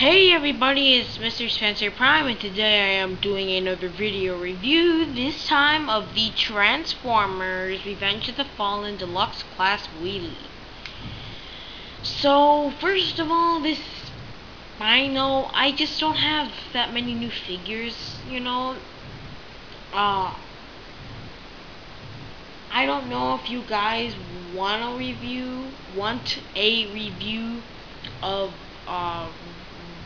Hey everybody, it's Mr. Spencer Prime and today I am doing another video review, this time of the Transformers Revenge of the Fallen Deluxe Class Wheelie. So, first of all, this, I know, I just don't have that many new figures, you know, uh, I don't know if you guys want a review, want a review of, uh,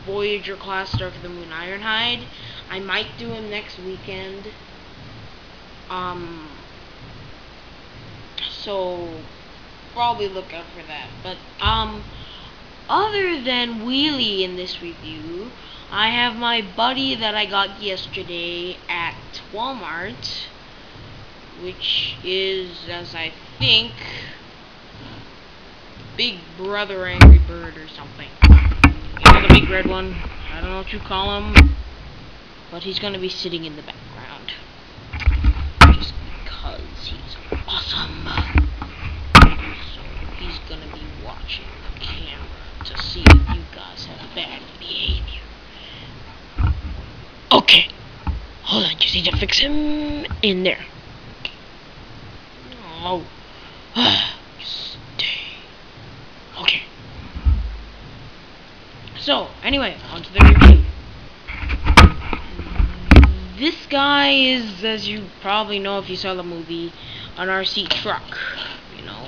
Voyager class Dark of the Moon Ironhide. I might do him next weekend. Um, so probably look out for that. But um, other than Wheelie in this review, I have my buddy that I got yesterday at Walmart, which is, as I think, Big Brother Angry Bird or something the big red one. I don't know what you call him. But he's to be sitting in the background. Just because he's awesome. So he's to be watching the camera to see if you guys have bad behavior. Okay. Hold on, just need to fix him in there. Oh. So, anyway, on to the review. This guy is, as you probably know if you saw the movie, an RC truck. You know,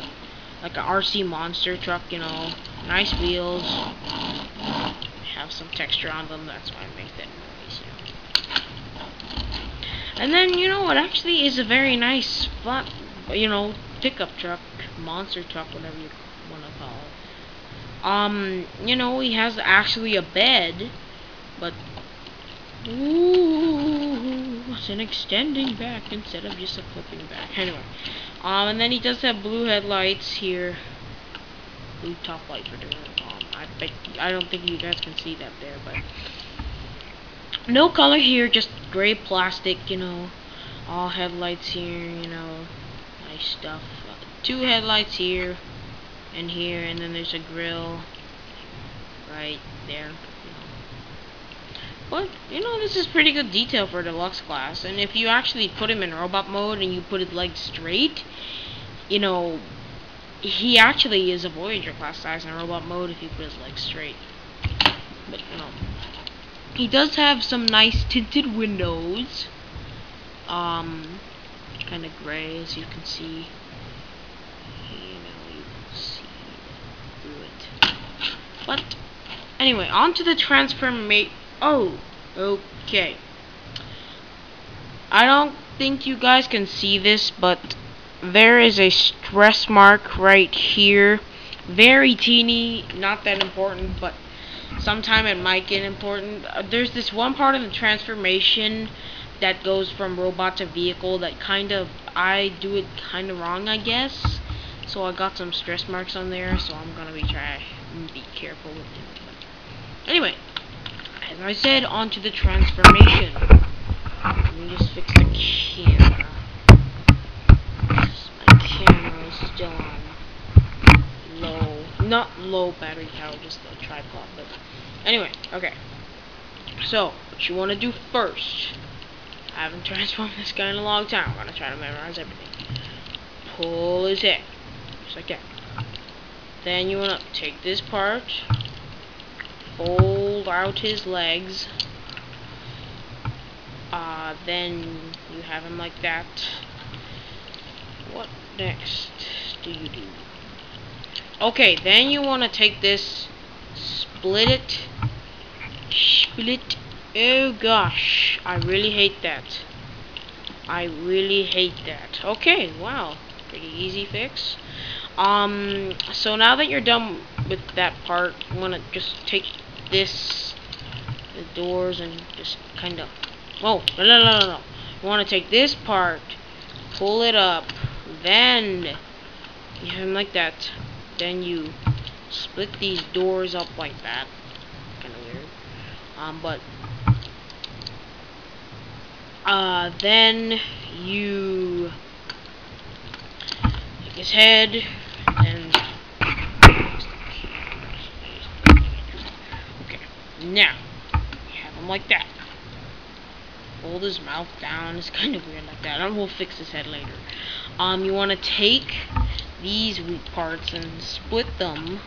like an RC monster truck, you know. Nice wheels. Have some texture on them, that's why I make that noise, you know. And then, you know, it actually is a very nice, flat, you know, pickup truck, monster truck, whatever you want to call it um, you know, he has actually a bed, but ooh, it's an extending back instead of just a flipping back. Anyway, um, and then he does have blue headlights here, blue top light for doing. Um, I bet I don't think you guys can see that there, but no color here, just gray plastic. You know, all headlights here. You know, nice stuff. Uh, two headlights here and here and then there's a grill right there. But you know this is pretty good detail for a deluxe class and if you actually put him in robot mode and you put his legs straight you know he actually is a Voyager class size in robot mode if you put his legs straight. But you know he does have some nice tinted windows um kind of gray as you can see But anyway, on to the transformation. Oh, okay. I don't think you guys can see this, but there is a stress mark right here. Very teeny, not that important, but sometime it might get important. Uh, there's this one part of the transformation that goes from robot to vehicle that kind of, I do it kind of wrong, I guess. So I got some stress marks on there, so I'm gonna be be careful with it. Anyway, as I said, onto the transformation. Let me just fix the camera. My camera is still on low, not low battery power, just the tripod. But anyway, okay. So, what you want to do first, I haven't transformed this guy in a long time. I'm going to try to memorize everything. Pull his head, just like that. Then you want to take this part, fold out his legs, uh, then you have him like that. What next do you do? Okay, then you want to take this, split it, split, oh gosh, I really hate that. I really hate that. Okay, wow, pretty easy fix. Um, so now that you're done with that part, I'm gonna just take this, the doors, and just kind of, oh, no, no, no, no. You want to take this part, pull it up, then you have them like that, then you split these doors up like that. Kind of weird. Um, but uh, then you take his head, and okay. Now, have him like that. Hold his mouth down. It's kind of weird like that. I will fix his head later. Um, you want to take these weak parts and split them.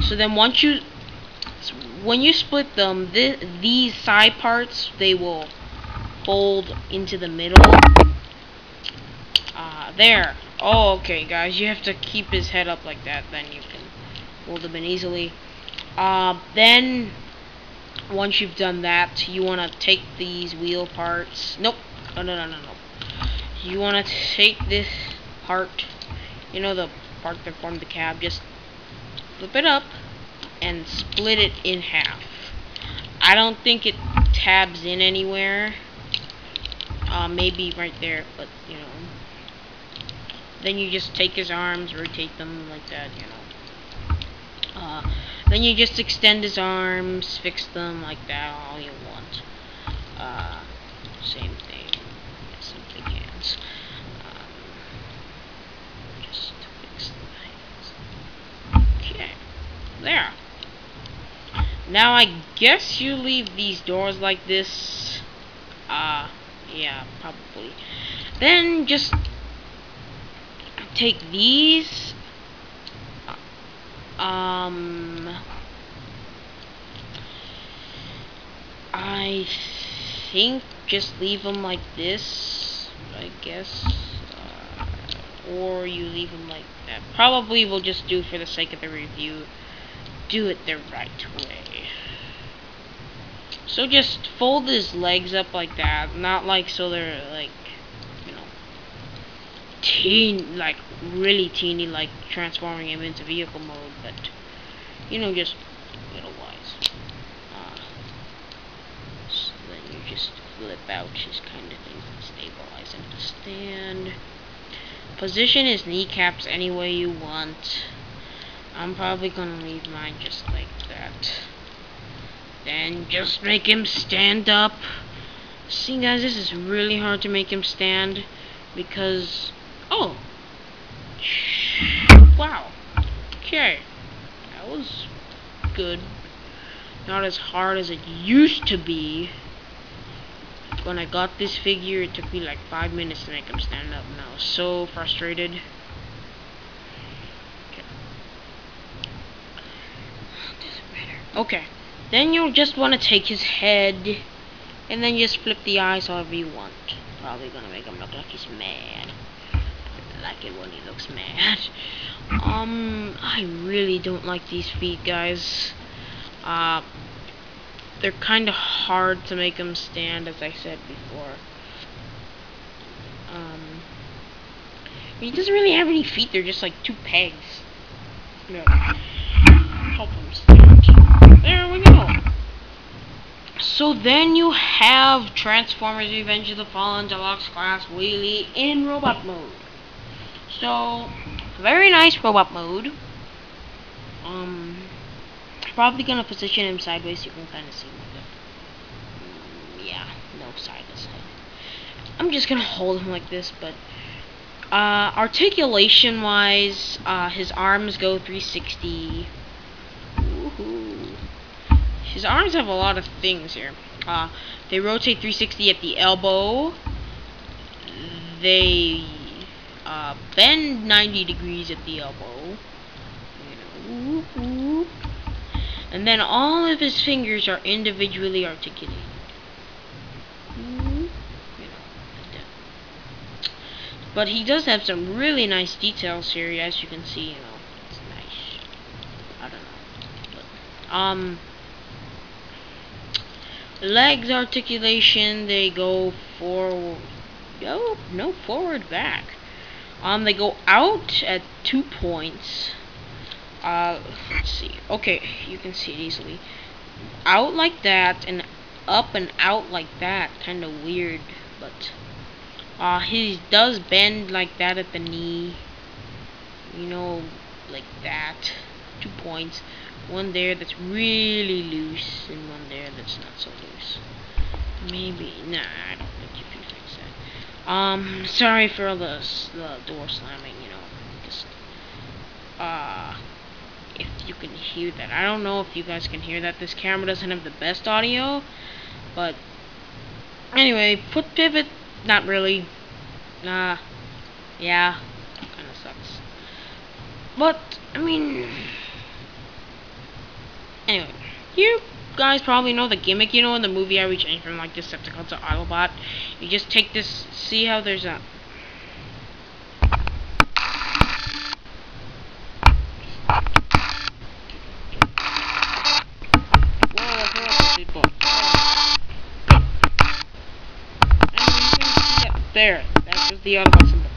So then once you, when you split them, th these side parts, they will fold into the middle. Uh, there. Oh, okay, guys. You have to keep his head up like that. Then you can fold him in easily. Uh, then, once you've done that, you want to take these wheel parts. Nope. No, no, no, no, no. You want to take this part, you know, the part that formed the cab, just flip it up and split it in half. I don't think it tabs in anywhere. Uh, maybe right there, but, you know. Then you just take his arms, rotate them like that, you know. Uh, then you just extend his arms, fix them like that, all you want. Uh, same thing. Some big hands. Um, just fix the hands. Okay. There. Now I guess you leave these doors like this. Uh, yeah, probably. Then just take these. Um, I think just leave them like this, I guess. Uh, or you leave them like that. Probably we'll just do for the sake of the review. Do it the right way. So just fold his legs up like that, not like so they're like teen, like really teeny, like transforming him into vehicle mode, but you know, just little wise. Uh, so then you just flip out his kind of thing, stabilize him to stand. Position his kneecaps any way you want. I'm probably gonna leave mine just like that. Then just make him stand up. See guys, this is really hard to make him stand because Oh. Wow. Okay. That was good. Not as hard as it used to be. When I got this figure, it took me like five minutes to make him stand up. And I was so frustrated. Okay. Okay. Then you'll just want to take his head and then just flip the eyes however you want. Probably gonna make him look like he's mad like it when he looks mad. Um, I really don't like these feet, guys. Uh, they're kind of hard to make them stand, as I said before. Um, he doesn't really have any feet. They're just like two pegs. No. Help him stand. There we go. So then you have Transformers Revenge of the Fallen Deluxe Class Wheelie in robot mode. So, very nice robot mode. Um, probably gonna position him sideways so you can kind of see him. Mm, yeah, no sideways head. I'm just gonna hold him like this, but uh, articulation wise, uh, his arms go 360. His arms have a lot of things here. Uh, they rotate 360 at the elbow. They uh, bend 90 degrees at the elbow. And then all of his fingers are individually articulated. But he does have some really nice details here, as you can see, you know. It's nice. I don't know. But, um, legs articulation, they go forward. Go, no, forward, back. Um, they go out at two points. Uh, let's see. Okay, you can see it easily. Out like that, and up and out like that. Kind of weird, but... Uh, he does bend like that at the knee. You know, like that. Two points. One there that's really loose, and one there that's not so loose. Maybe, nah, I don't think you can fix that. Um, sorry for the, the door slamming, you know, just, uh, if you can hear that. I don't know if you guys can hear that. This camera doesn't have the best audio, but anyway, foot pivot, not really. Nah, yeah, kind of sucks. But I mean, anyway, you guys probably know the gimmick. You know, in the movie how we changed from like Decepticon to Autobot. You just take this. See how there's a There, that's just the Autobot symbol.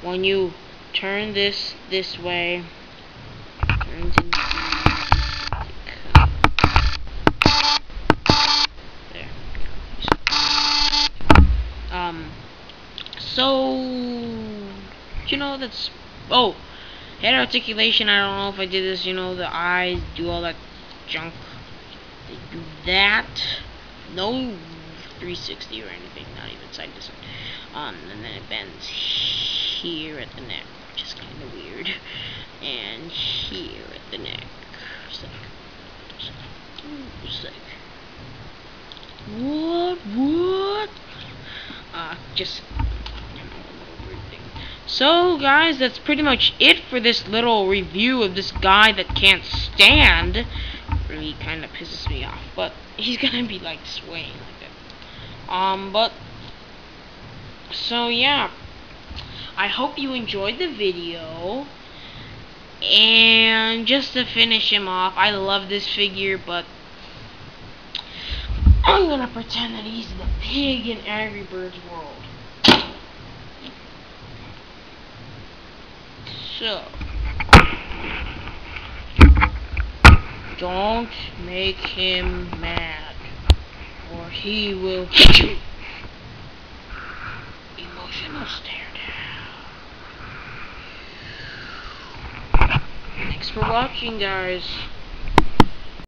When you turn this this way, turns into there. Um, so you know that's oh head articulation. I don't know if I did this. You know the eyes do all that junk. They do that. No 360 or anything, not even side to side. Um, and then it bends here at the neck, which is kind of weird, and here at the neck. Like, it's like, what, what? Uh, just, so, guys, that's pretty much it for this little review of this guy that can't stand. Really kind of pisses me off, but he's gonna be, like, swaying like that. Um, but so yeah I hope you enjoyed the video and just to finish him off I love this figure but I'm gonna pretend that he's the pig in Angry Birds world so don't make him mad or he will emotional stare down. Thanks for watching, guys.